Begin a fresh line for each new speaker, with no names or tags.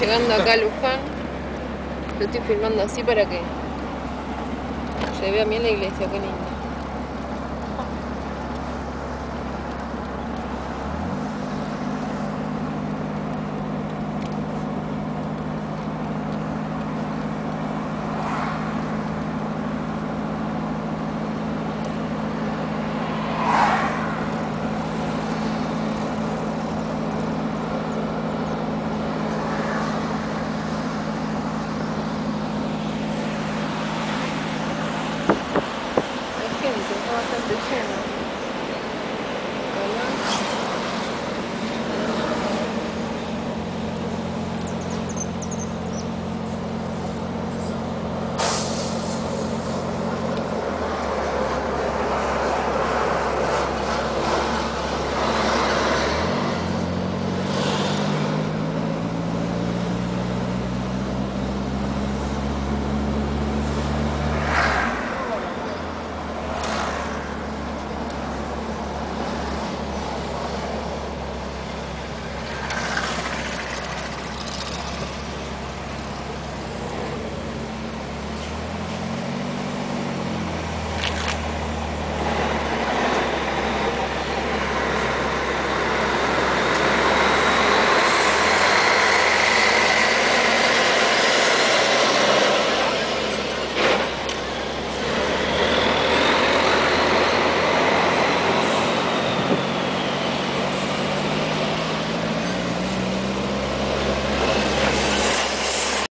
llegando acá a Luján. Lo estoy filmando así para que se vea bien la iglesia, qué linda. welcome to the channel.